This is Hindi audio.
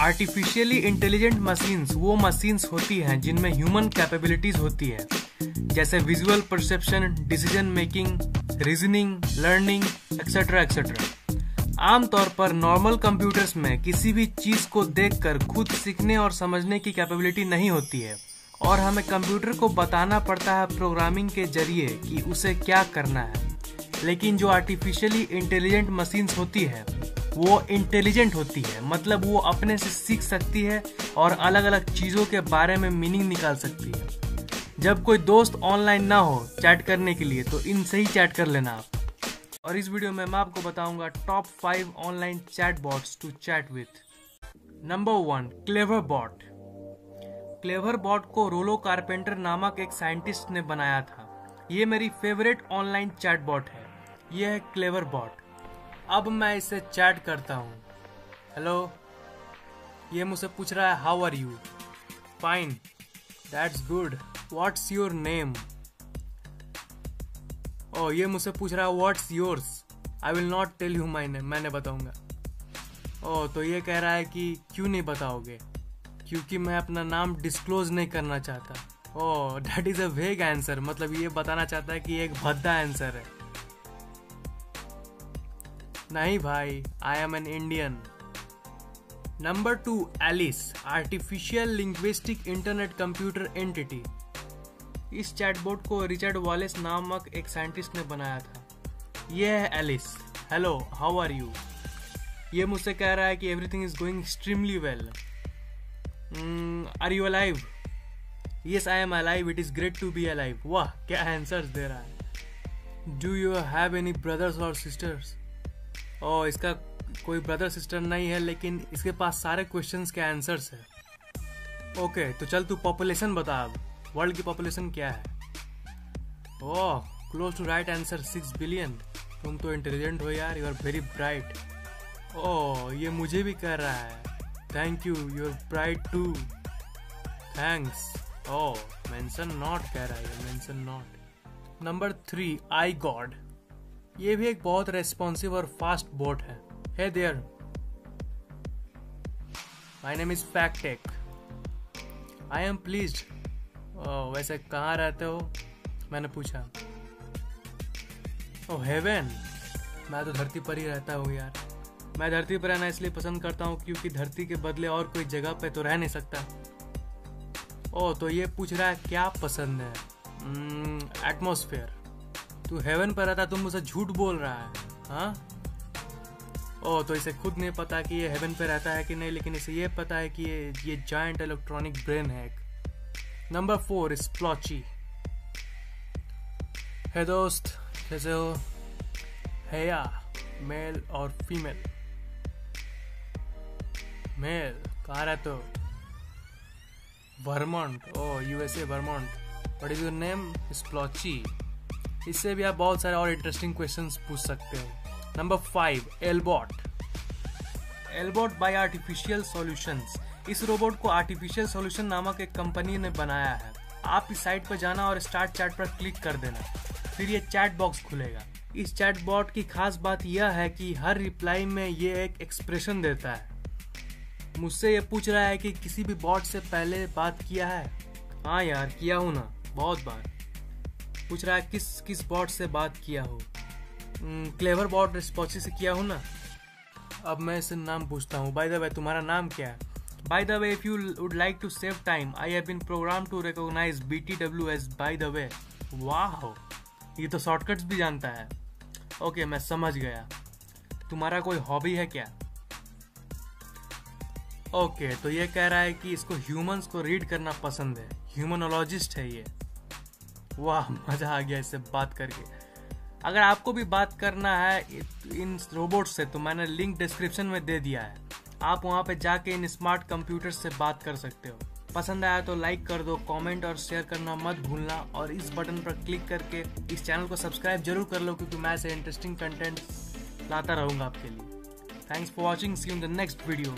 आर्टिफिशियली इंटेलिजेंट मशीन्स वो मशीन्स होती हैं जिनमें ह्यूमन कैपेबिलिटीज होती है। जैसे visual perception decision making reasoning learning etcetera etcetera आमतौर पर नॉर्मल कंप्यूटर्स में किसी भी चीज़ को देखकर खुद सीखने और समझने की कैपेबिलिटी नहीं होती है। और हमें कंप्यूटर को बताना पड़ता है प्रोग्रामिंग के ज़रिए कि उसे क्या करना है। लेकिन जो आर्टिफिशियली इंटेलिजेंट मशीन्स होती है वो इंटेलिजेंट होती है। मतलब वो अपने से सीख सकती है और अलग अलग चीज़ों के बारे में मीनिंग निकाल सकती है। जब कोई दोस्त ऑनलाइन ना हो चैट करने के लिए तो इनसे ही चैट कर लेना आप। और इस वीडियो में मैं आपको बताऊँगा top five online chat bots to chat with number one clever bot clever bot को रोलो कारपेंटर नामक एक साइंटिस्ट ने बनाया था। ये मेरी फेवरेट ऑनलाइन चैट बॉट है। यह है क्लेवर बॉट अब मैं इसे चैट करता हूँ। हेलो ये मुझसे पूछ रहा है how are you fine that's good what's your name oh ये मुझसे पूछ रहा है what's yours I will not tell you my name मैंने बताऊँगा। ओ तो ये कह रहा है कि क्यों नहीं बताओगे? क्योंकि मैं अपना नाम डिस्क्लोज नहीं करना चाहता। ओ दैट इज़ अ वेग आंसर मतलब ये बताना चाहता है कि एक भद्दा आंसर है। नहीं भाई I am an Indian number two Alice artificial linguistic internet computer entity इस चैटबोर्ड को रिचर्ड वॉलेस नामक एक साइंटिस्ट ने बनाया था। यह है ALICE hello how are you ये मुझसे कह रहा है कि everything is going extremely well are you alive yes I am alive it is great to be alive वाह, क्या आंसर्स दे रहा है। Do you have any brothers और सिस्टर्स और इसका कोई ब्रदर सिस्टर नहीं है, लेकिन इसके पास सारे क्वेश्चन के आंसर्स है। ओके तो चल तू पॉपुलेशन बता अब। वर्ल्ड की पॉपुलेशन क्या है? ओह close to right answer six billion तुम तो इंटेलिजेंट हो यार you are very bright oh ये मुझे भी कह रहा है। Thank you you are bright too thanks oh mention not कह रहा है mention not number three I god ये भी एक बहुत रेस्पॉन्सिव और फास्ट बोट है। There my name is factech I am please वैसे कहाँ रहते हो? मैंने पूछा। ओ हेवन मैं तो धरती पर ही रहता हूँ यार। मैं धरती पर रहना इसलिए पसंद करता हूँ क्योंकि धरती के बदले और कोई जगह पे तो रह नहीं सकता। ओ तो ये पूछ रहा है क्या पसंद है? एटमोसफेयर hmm, तू हेवन पर रहता, तुम मुझसे झूठ बोल रहा है हाँ? ओ तो इसे खुद नहीं पता कि ये हेवन पे रहता है कि नहीं, लेकिन इसे ये पता है कि ये ये जाइंट इलेक्ट्रॉनिक ब्रेन है नंबर फोर इज़ प्लॉची है दोस्त कैसे हो, है या मेल और फीमेल मेल कहाँ रहते हो? Vermont oh USA Vermont what is your name is plochi इससे भी आप बहुत सारे और इंटरेस्टिंग क्वेश्चन पूछ सकते हो। Number five Elbot Elbot by artificial solutions इस रोबोट को आर्टिफिशियल सॉल्यूशन नामक एक कंपनी ने बनाया है। आप इस साइट पर जाना और स्टार्ट चैट पर क्लिक कर देना। फिर ये चैट बॉक्स खुलेगा। इस चैट बॉट की खास बात यह है कि हर रिप्लाई में ये एक एक्सप्रेशन देता है। मुझसे ये पूछ रहा है कि किसी भी बॉट से पहले बात किया है? हाँ यार, किया हूँ ना। बहुत बार। पूछ रहा है किस किस बॉट से बात किया हो? क्लेवर बॉट रिस्पॉन्सी से किया हो ना? अब मैं इसे नाम पूछता हूँ। बाय द वे तुम्हारा नाम क्या है? By the way if you would like to save time I have been program to recognise B T W S by the way वाह ये तो शॉर्टकट्स भी जानता है। ओके okay, मैं समझ गया। तुम्हारा कोई हॉबी है क्या? ओके okay, तो ये कह रहा है कि इसको ह्यूमंस को रीड करना पसंद है। ह्यूमनोलॉजिस्ट है ये। वाह, मज़ा आ गया इससे बात करके। अगर आपको भी बात करना है इन रोबोट से तो मैंने लिंक डिस्क्रिप्शन में दे दिया है। आप वहाँ पे जाके इन स्मार्ट कंप्यूटर से बात कर सकते हो। पसंद आया तो लाइक कर दो, कमेंट और शेयर करना मत भूलना, और इस बटन पर क्लिक करके इस चैनल को सब्सक्राइब ज़रूर कर लो, क्योंकि मैं ऐसे इंटरेस्टिंग कंटेंट लाता रहूँगा आपके लिए। Thanks for watching see in the next video